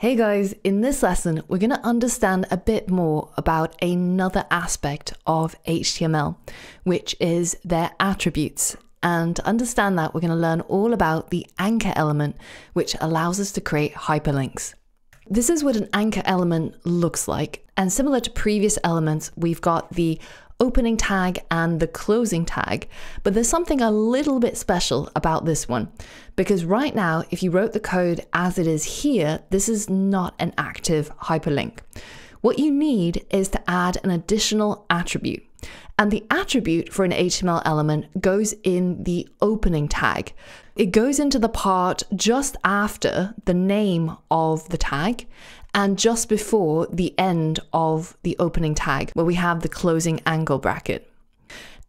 Hey guys, in this lesson, we're going to understand a bit more about another aspect of HTML, which is their attributes. And to understand that, we're going to learn all about the anchor element, which allows us to create hyperlinks. This is what an anchor element looks like. And similar to previous elements, we've got the opening tag and the closing tag, but there's something a little bit special about this one. Because right now, if you wrote the code as it is here, this is not an active hyperlink. What you need is to add an additional attribute. And the attribute for an HTML element goes in the opening tag. It goes into the part just after the name of the tag and just before the end of the opening tag, where we have the closing angle bracket.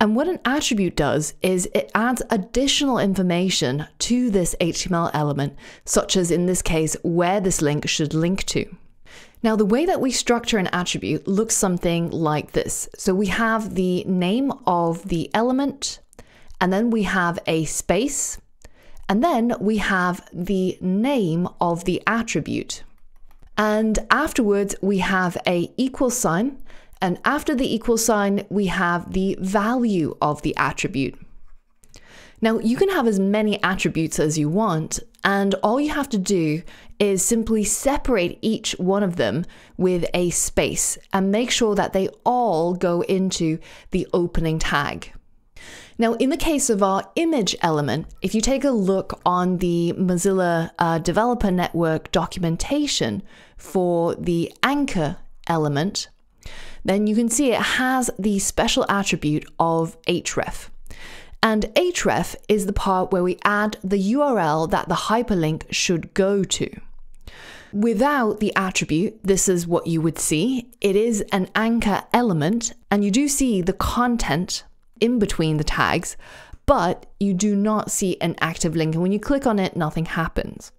And what an attribute does is it adds additional information to this HTML element, such as in this case, where this link should link to. Now, the way that we structure an attribute looks something like this. So we have the name of the element, and then we have a space, and then we have the name of the attribute. And afterwards, we have a equal sign. And after the equal sign, we have the value of the attribute. Now, you can have as many attributes as you want, and all you have to do is simply separate each one of them with a space and make sure that they all go into the opening tag. Now, in the case of our image element, if you take a look on the Mozilla uh, Developer Network documentation for the anchor element, then you can see it has the special attribute of href. And href is the part where we add the URL that the hyperlink should go to. Without the attribute, this is what you would see. It is an anchor element, and you do see the content in between the tags, but you do not see an active link. And when you click on it, nothing happens.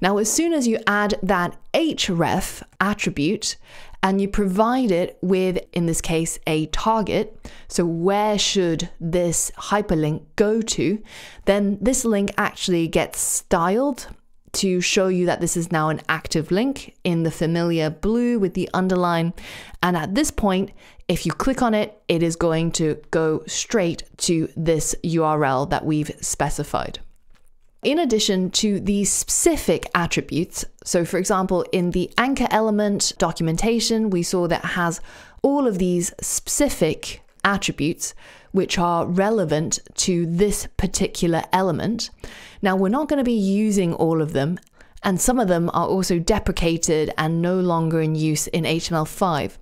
Now, as soon as you add that href attribute and you provide it with, in this case, a target, so where should this hyperlink go to, then this link actually gets styled to show you that this is now an active link in the familiar blue with the underline. And at this point, if you click on it, it is going to go straight to this URL that we've specified. In addition to these specific attributes, so for example, in the anchor element documentation, we saw that has all of these specific attributes which are relevant to this particular element. Now, we're not going to be using all of them, and some of them are also deprecated and no longer in use in HTML5.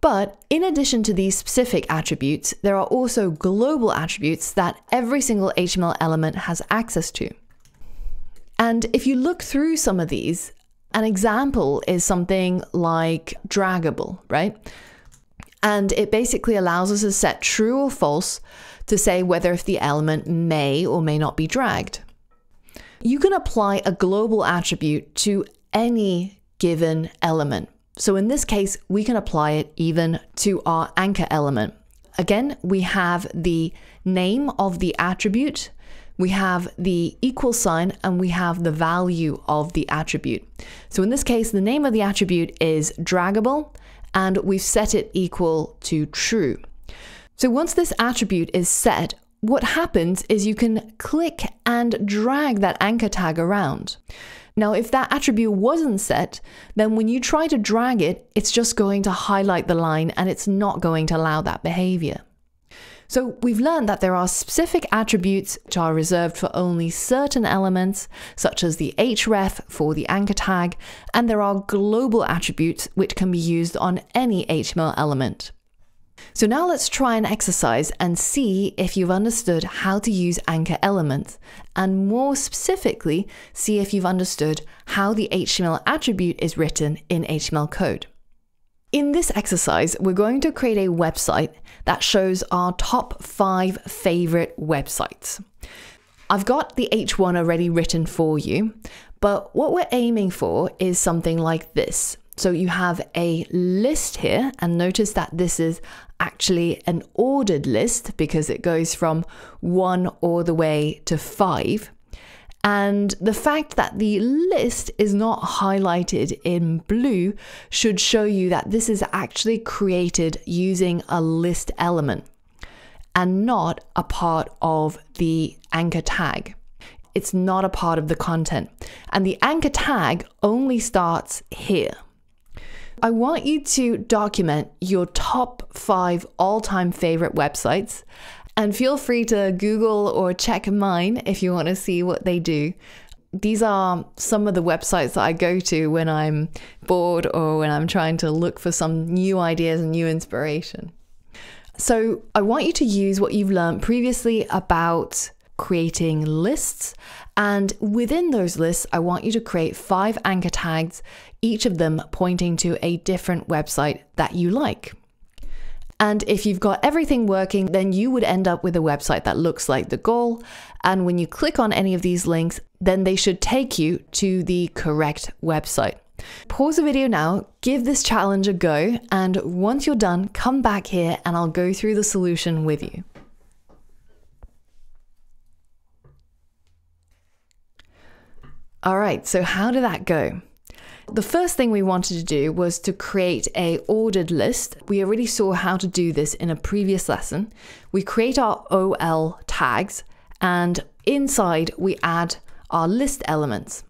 But in addition to these specific attributes, there are also global attributes that every single HTML element has access to. And if you look through some of these, an example is something like draggable, right? And it basically allows us to set true or false to say whether if the element may or may not be dragged. You can apply a global attribute to any given element. So in this case, we can apply it even to our anchor element. Again, we have the name of the attribute, we have the equal sign, and we have the value of the attribute. So in this case, the name of the attribute is draggable, and we've set it equal to true. So once this attribute is set, what happens is you can click and drag that anchor tag around. Now, if that attribute wasn't set, then when you try to drag it, it's just going to highlight the line and it's not going to allow that behavior. So we've learned that there are specific attributes which are reserved for only certain elements, such as the href for the anchor tag, and there are global attributes which can be used on any HTML element. So now let's try an exercise and see if you've understood how to use anchor elements, and more specifically, see if you've understood how the HTML attribute is written in HTML code. In this exercise, we're going to create a website that shows our top five favorite websites. I've got the H1 already written for you, but what we're aiming for is something like this. So you have a list here, and notice that this is actually an ordered list because it goes from one all the way to five. And the fact that the list is not highlighted in blue should show you that this is actually created using a list element and not a part of the anchor tag. It's not a part of the content. And the anchor tag only starts here. I want you to document your top five all time favorite websites. And feel free to Google or check mine if you want to see what they do. These are some of the websites that I go to when I'm bored or when I'm trying to look for some new ideas and new inspiration. So, I want you to use what you've learned previously about creating lists. And within those lists, I want you to create five anchor tags, each of them pointing to a different website that you like. And if you've got everything working, then you would end up with a website that looks like the goal. And when you click on any of these links, then they should take you to the correct website. Pause the video now, give this challenge a go, and once you're done, come back here and I'll go through the solution with you. All right, so how did that go? The first thing we wanted to do was to create a ordered list. We already saw how to do this in a previous lesson. We create our OL tags and inside we add our list elements.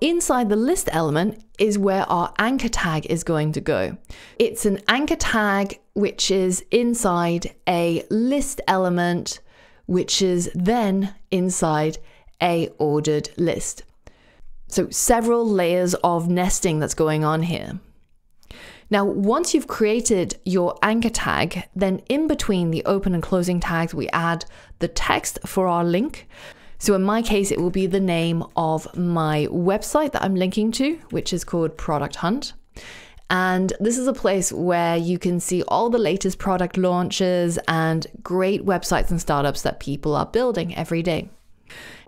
Inside the list element is where our anchor tag is going to go. It's an anchor tag which is inside a list element which is then inside a ordered list. So, several layers of nesting that's going on here. Now, once you've created your anchor tag, then in between the open and closing tags, we add the text for our link. So, in my case, it will be the name of my website that I'm linking to, which is called Product Hunt. And this is a place where you can see all the latest product launches and great websites and startups that people are building every day.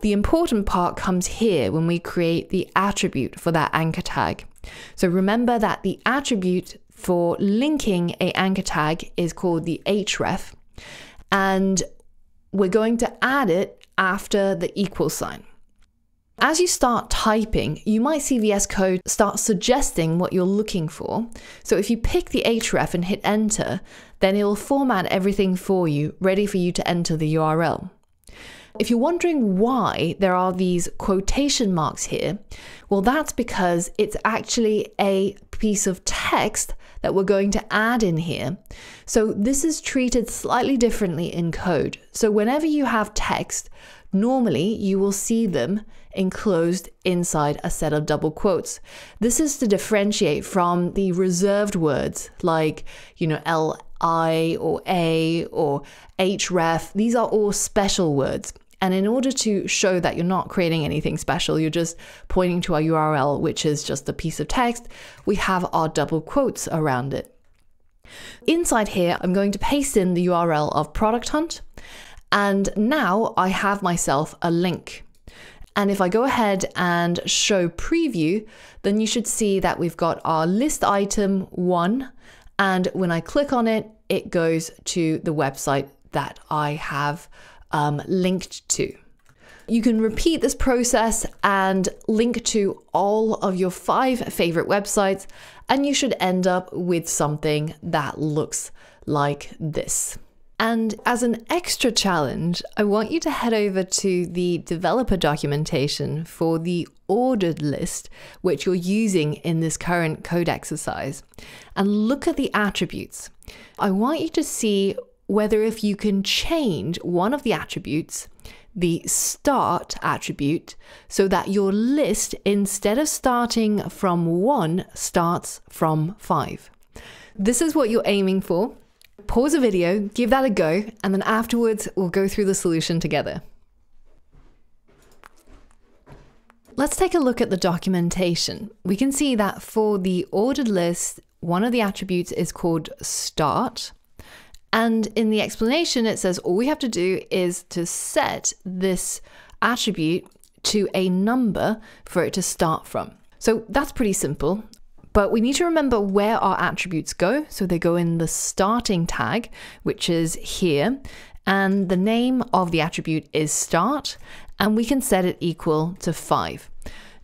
The important part comes here when we create the attribute for that anchor tag. So remember that the attribute for linking a anchor tag is called the href, and we're going to add it after the equal sign. As you start typing, you might see VS Code start suggesting what you're looking for. So if you pick the href and hit enter, then it will format everything for you, ready for you to enter the URL. If you're wondering why there are these quotation marks here, well, that's because it's actually a piece of text that we're going to add in here. So this is treated slightly differently in code. So whenever you have text, normally you will see them enclosed inside a set of double quotes. This is to differentiate from the reserved words like, you know, L I or A or href. These are all special words. And in order to show that you're not creating anything special, you're just pointing to our URL, which is just a piece of text, we have our double quotes around it. Inside here, I'm going to paste in the URL of Product Hunt. And now I have myself a link. And if I go ahead and show preview, then you should see that we've got our list item one and when I click on it, it goes to the website that I have um, linked to. You can repeat this process and link to all of your five favorite websites, and you should end up with something that looks like this. And as an extra challenge, I want you to head over to the developer documentation for the ordered list, which you're using in this current code exercise, and look at the attributes. I want you to see whether if you can change one of the attributes, the start attribute, so that your list, instead of starting from one, starts from five. This is what you're aiming for pause the video, give that a go, and then afterwards we'll go through the solution together. Let's take a look at the documentation. We can see that for the ordered list, one of the attributes is called start. And in the explanation, it says all we have to do is to set this attribute to a number for it to start from. So that's pretty simple. But we need to remember where our attributes go. So they go in the starting tag, which is here. And the name of the attribute is start. and we can set it equal to 5.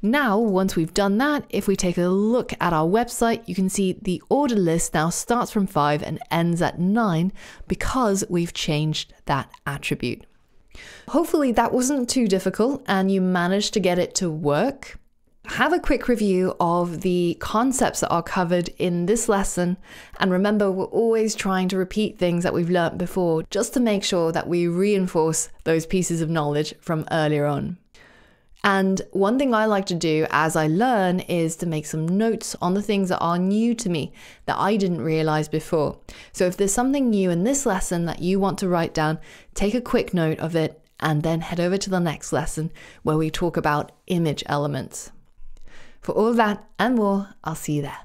Now, once we've done that, if we take a look at our website, you can see the order list now starts from 5 and ends at 9 because we've changed that attribute. Hopefully, that wasn't too difficult and you managed to get it to work. Have a quick review of the concepts that are covered in this lesson. And remember, we're always trying to repeat things that we've learnt before just to make sure that we reinforce those pieces of knowledge from earlier on. And one thing I like to do as I learn is to make some notes on the things that are new to me that I didn't realize before. So if there's something new in this lesson that you want to write down, take a quick note of it and then head over to the next lesson where we talk about image elements. For all that and more, I'll see you there.